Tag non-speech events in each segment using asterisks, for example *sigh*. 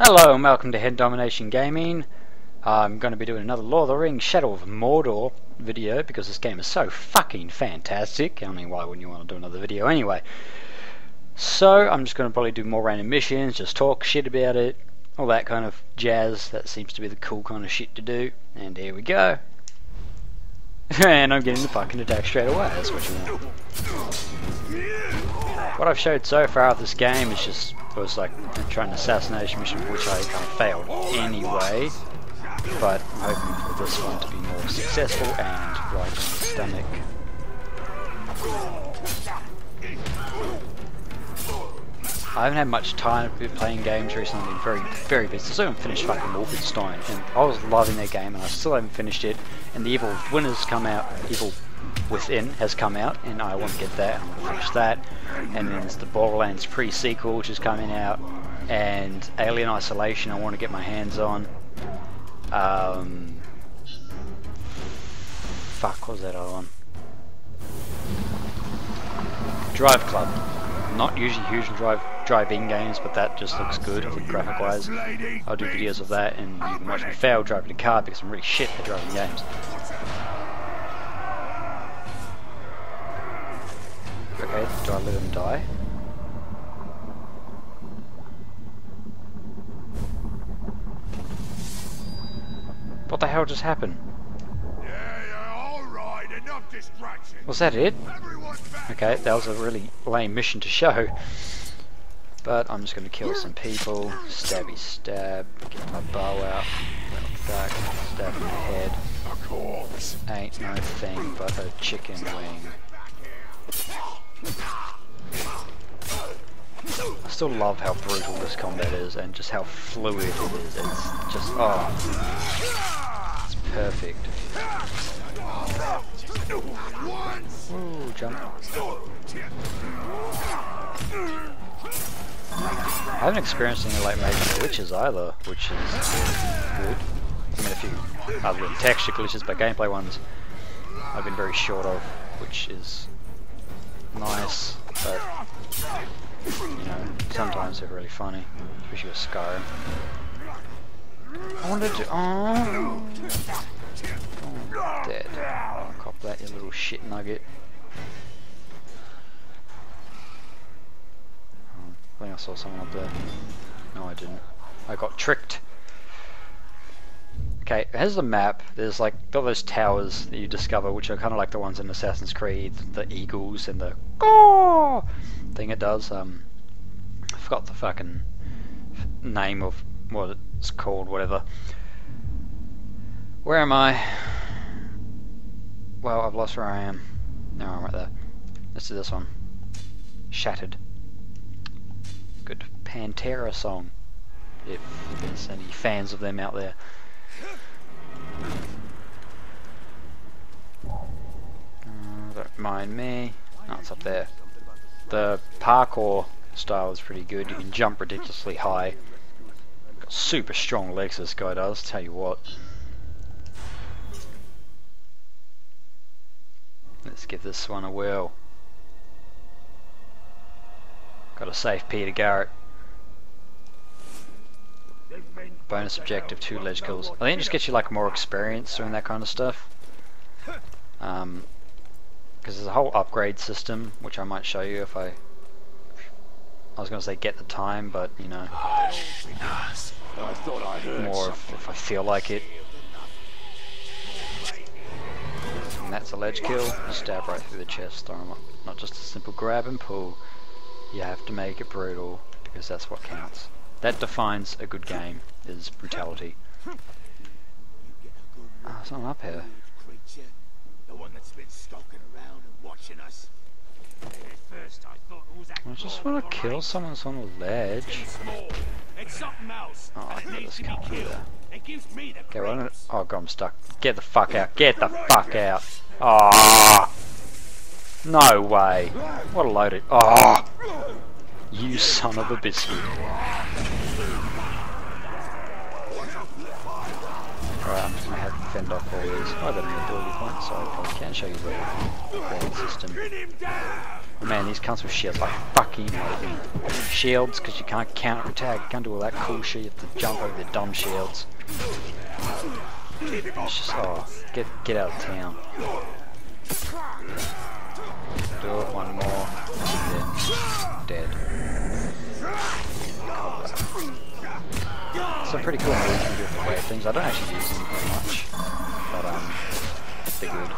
Hello and welcome to HendoMination Gaming. I'm going to be doing another Lord of the Rings Shadow of Mordor video because this game is so fucking fantastic. I mean, why wouldn't you want to do another video anyway? So, I'm just going to probably do more random missions, just talk shit about it, all that kind of jazz. That seems to be the cool kind of shit to do. And here we go. *laughs* and I'm getting the fucking attack straight away, that's what you want. What I've showed so far of this game is just was like trying an assassination mission which I kind of failed anyway. But I'm hoping for this one to be more successful and right in the stomach. I haven't had much time playing games recently, I've been very, very busy. I still haven't finished fucking Wolfenstein, and I was loving that game and I still haven't finished it, and the Evil Within's come out, Evil Within has come out, and I want to get that, I want to finish that. And then there's the Borderlands pre-sequel, which is coming out, and Alien Isolation I want to get my hands on. Um, fuck, was that other one? Drive Club. Not usually huge in drive drive-in games, but that just looks good graphic-wise. I'll do videos of that, and you can watch me fail driving a car because I'm really shit at driving games. I let him die? What the hell just happened? Was that it? Okay, that was a really lame mission to show. But I'm just going to kill some people, stabby stab, get my bow out, back, stab in the head. Ain't no thing but a chicken wing. I still love how brutal this combat is and just how fluid it is. It's just, oh, it's perfect. Ooh, jump. I haven't experienced any like major glitches either, which is good. I mean, a few other than texture glitches, but gameplay ones I've been very short of, which is nice, but you know, sometimes they're really funny, especially with Skyrim. I wanted to. Oh, oh dead. Oh, cop that, you little shit nugget. Oh, I think I saw someone up there. No, I didn't. I got tricked. Okay, here's the map. There's like all those towers that you discover, which are kind of like the ones in Assassin's Creed, the eagles and the oh thing it does. Um, I forgot the fucking name of what it's called, whatever. Where am I? Well, I've lost where I am. No, I'm right there. Let's do this one. Shattered. Good Pantera song. If there's any fans of them out there. Mind me. No, up there. The parkour style is pretty good. You can jump ridiculously high. Got super strong legs this guy does, tell you what. Let's give this one a whirl. Got a safe Peter Garrett. Bonus objective, two ledge kills. I think it just gets you like more experience doing that kind of stuff. Um, because there's a whole upgrade system, which I might show you if I... I was going to say get the time, but you know, more if, if I feel like it. And that's a ledge kill, stab right through the chest, throw him up. Not just a simple grab and pull, you have to make it brutal, because that's what counts. That defines a good game, is brutality. Oh, ah, someone up here. I just want to kill someone on a ledge. Oh, I can just come through there. Okay, well, oh god, I'm stuck. Get the fuck out. Get the fuck out. Ah! Oh, no way. What a load of... Oh! You son of a biscuit. Fend off all these. Oh, I've an ability point, so I can show you the upgrade system. Oh man, these comes with shields. like fucking hate. Shields, because you can't counter attack. You can't do all that cool shit. You have to jump over the dumb shields. It's just, oh, get, get out of town. Do it one more, dead. Some pretty cool moves you can do with the wave things. I don't actually use them very much, good.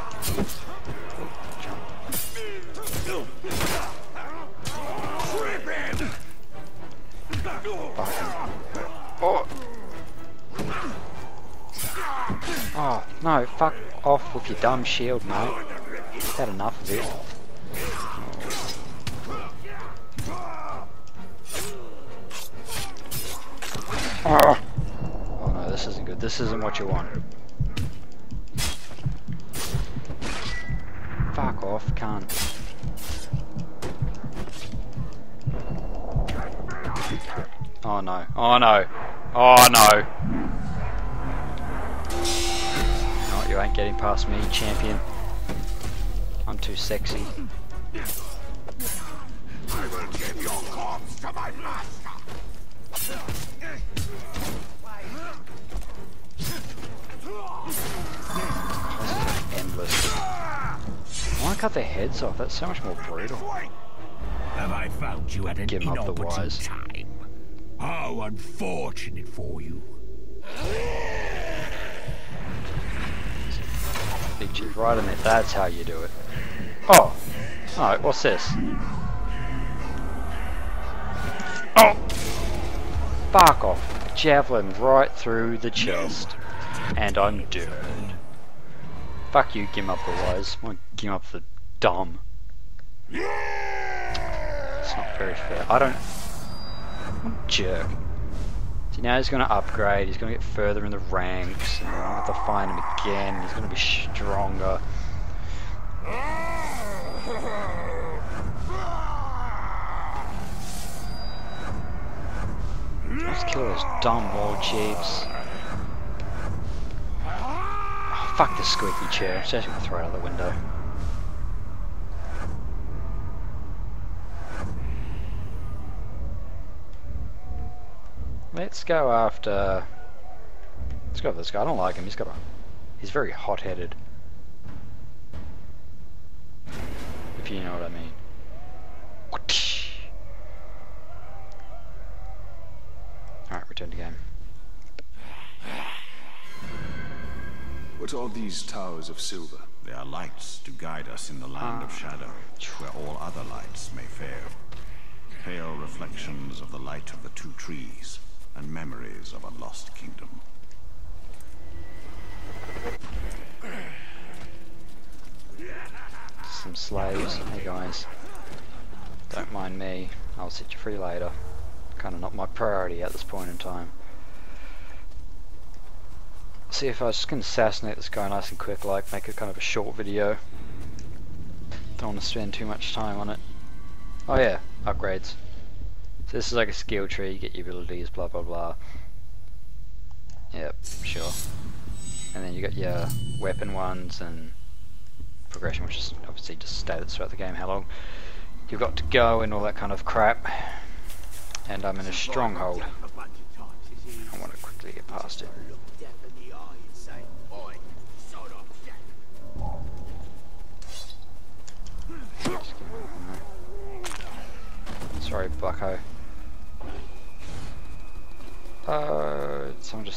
Oh! Oh, no, fuck off with your dumb shield, mate. Had enough of it. Oh. oh no, this isn't good. This isn't what you want. Off, can't. Oh no. Oh no. Oh no. No, you ain't getting past me, champion. I'm too sexy. I will give your corpse to my master. Cut their heads off. That's so much more brutal. Have I found you at an Give 'em up the inopportune wise. time? How unfortunate for you. Big chip right in there. That's how you do it. Oh! Alright, what's this? Oh! Fuck off. Javelin right through the chest. And I'm dead. Fuck you, Gim up the wise. I want Gim up the dumb. It's not very fair. I don't... What jerk. See, now he's going to upgrade, he's going to get further in the ranks, and I'll have to find him again, he's going to be stronger. Let's kill those dumb wall jeeps. Oh, fuck this squeaky chair, I'm just going to throw it out the window. Let's go after. Let's go after this guy. I don't like him. He's got a. He's very hot-headed. If you know what I mean. Alright, return to game. What are these towers of silver? They are lights to guide us in the land of ah. shadow, where all other lights may fail. Pale reflections of the light of the two trees, and memories of a lost kingdom. Some slaves. Hey guys. Don't mind me. I'll set you free later. Kind of not my priority at this point in time. See if I was just going to assassinate this guy nice and quick, like make it kind of a short video. Don't want to spend too much time on it. Oh yeah, upgrades. So this is like a skill tree, you get your abilities, blah blah blah. Yep, sure. And then you got your weapon ones and progression, which is obviously just stated throughout the game how long you've got to go and all that kind of crap. And I'm in a stronghold. I want to quickly get past it.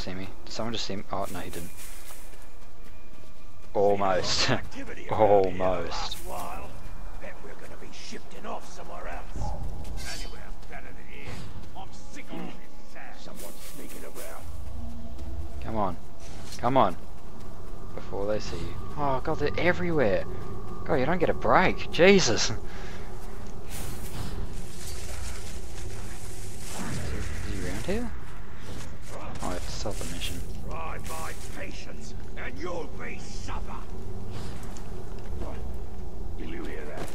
See me? Did someone just see me? Oh, no, he didn't. Almost. Almost. Bet we're gonna be shifting off somewhere else. Anywhere better than here. I'm sick of this sad. Someone's sneaking around. Come on. Come on. Before they see you. Oh god, they're everywhere. God, you don't get a break. Jesus. Is he around here? I have to stop the mission. Try my patience, and you'll be supper. Will you hear that?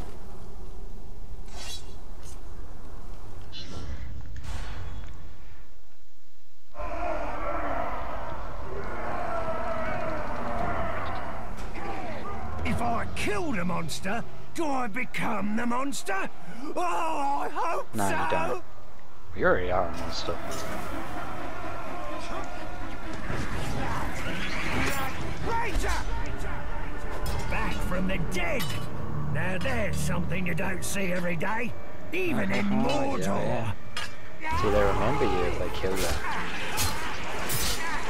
If I kill the monster, Do I become the monster? Oh, I hope No, so. you don't. You already are a monster. Ranger! Back from the dead. Now there's something you don't see every day, even in Oh, Mordor. yeah, yeah. See, they remember you if they kill you.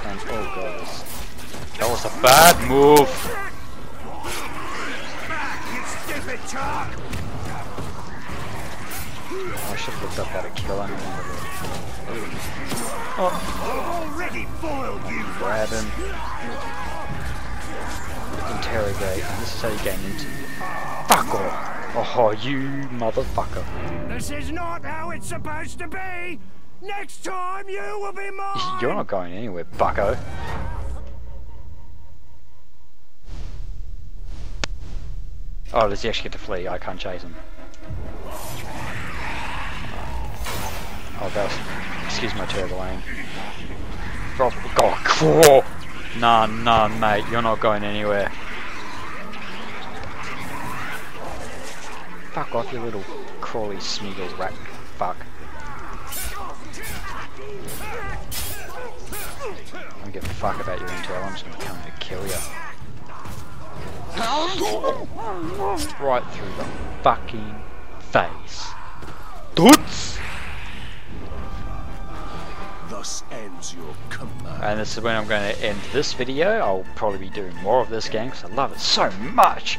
And oh god, that was a bad move. You stupid! I should have looked up how to kill him. Oh. Already foiled you. Grab him. Interrogate. And this is how you gain into. Fuck off! Oh, you motherfucker. This is not how it's supposed to be. Next time you will be mine. You're not going anywhere, bucko. Oh, does he actually get to flee? I can't chase him. Oh, that. Excuse my terrible aim. Drop... Oh! Nah, nah, mate, you're not going anywhere. Fuck off, you little crawly, smeagol rat fuck. I don't give a fuck about your intel, I'm just gonna come and kill you. Right through the fucking face. Toots! Thus ends your command. And this is when I'm going to end this video. I'll probably be doing more of this game because I love it so much.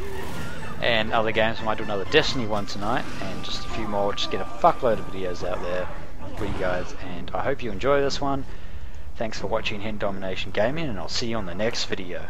And other games, I might do another Destiny one tonight, and just a few more. Just get a fuckload of videos out there for you guys. And I hope you enjoy this one. Thanks for watching HendoMination Gaming, and I'll see you on the next video.